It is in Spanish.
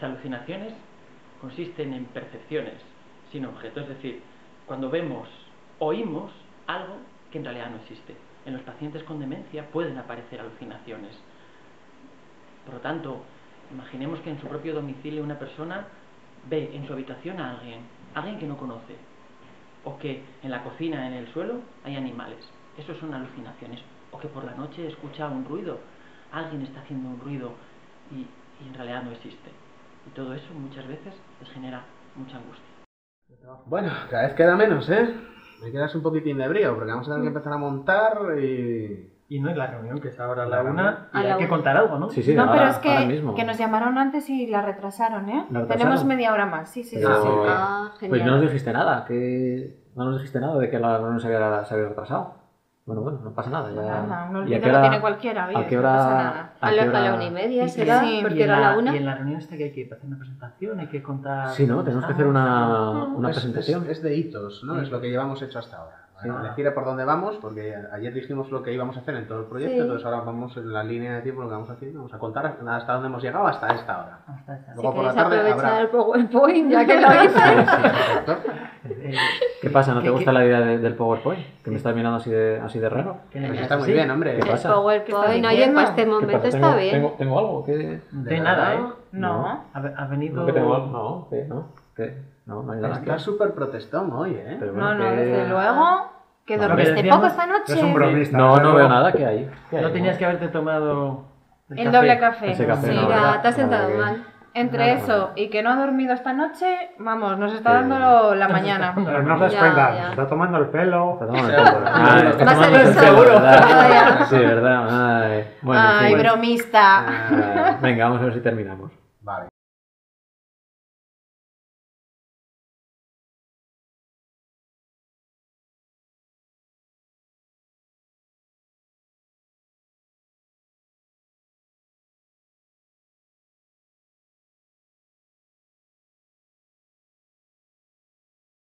Las alucinaciones consisten en percepciones sin objeto, es decir, cuando vemos, oímos algo que en realidad no existe. En los pacientes con demencia pueden aparecer alucinaciones. Por lo tanto, imaginemos que en su propio domicilio una persona ve en su habitación a alguien, alguien que no conoce, o que en la cocina, en el suelo, hay animales. Eso son alucinaciones. O que por la noche escucha un ruido, alguien está haciendo un ruido y, y en realidad no existe. Y todo eso muchas veces les genera mucha angustia. Bueno, cada vez queda menos, ¿eh? Me quedas un poquitín de brío, porque vamos a tener que empezar a montar y... Y no es la reunión, que es ahora a La una, y A la hay que una. contar algo, ¿no? Sí, sí, no, ahora, pero es ahora que, mismo. que nos llamaron antes y la retrasaron, ¿eh? ¿La retrasaron? Tenemos media hora más, sí, sí, sí. Pero- sí. Ah, Pues no nos genial. dijiste nada, que no nos dijiste nada de que la reunión se había, se había retrasado. Bueno, bueno, no pasa nada. Ya... Nada, un ¿Y a olvido qué lo hora- tiene cualquiera, oye, ¿A qué no hora? pasa nada. Ah, A, qué la, a la una y media será, sí, porque era la una. Y en la reunión esta que hay que hacer una presentación, hay que contar... Sí, ¿no? Tenemos que hacer una, una Es- presentación. Es, es de hitos, ¿no? Sí. Es lo que llevamos hecho hasta ahora. Sí. Decir por dónde vamos, porque ayer dijimos lo que íbamos a hacer en todo el proyecto, Sí. entonces ahora vamos en la línea de tiempo lo que vamos haciendo, vamos a contar hasta dónde hemos llegado hasta esta hora. Hasta esa. Luego Si por la tarde aprovechar habrá- el PowerPoint, ya que lo hice. ¿Qué pasa? ¿No te ¿Qué- gusta qué- la idea de- del PowerPoint? Que me estás mirando así de, así de raro. que Pues está muy así. bien, hombre. ¿Qué El pasa? PowerPoint, ¿Qué estás oye, para este momento está ¿Tengo, bien. Tengo, tengo algo? ¿Qué? No ¿De nada, ¿eh? No. Ha, venido... ¿No que tengo algo? No, ¿qué? ¿No? ¿Qué? No, no hay nada. Está súper protestón hoy, ¿eh? No, bueno, no, ¿qué? desde luego. Que No, dormiste decíamos- poco esta noche. Es un bromista. No, no veo nada. ¿Qué hay? ¿Qué hay? No tenías que haberte tomado... El doble café. Ese café Sí, no, te has sentado Vale. mal. Entre Nada, eso y que no ha dormido esta noche, vamos, nos está Sí. dando la mañana. Pero no os das Ya, cuenta, ya. se está tomando el pelo. Está tomando el pelo. Ah, está Más tomando el avisado. pelo, ¿verdad? Vaya. Sí, verdad. Ay, bueno, en Ay, fin. bromista. Ah, Venga, vamos a ver si terminamos.